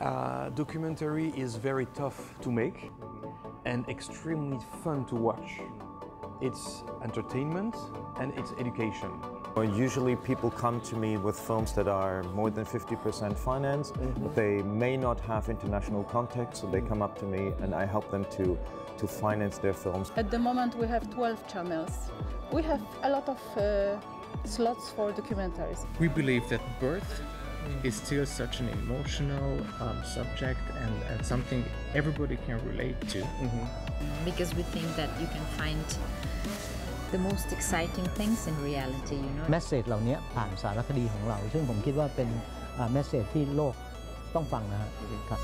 Uh, documentary is very tough to make and extremely fun to watch. It's entertainment and it's education. Usually people come to me with films that are more than 50% financed, but they may not have international context, so they come up to me and I help them to, to finance their films. At the moment, we have 12 channels. We have a lot of uh, slots for documentaries. We believe that birth is still such an emotional um, subject and, and something everybody can relate to. because we think that you can find the most exciting things in reality, you know. แมสเซจเหล่านี้ผ่านสารคดีของเรา ซึ่งผมคิดว่าเป็นแมสเซจที่โลกต้องฟังนะครับ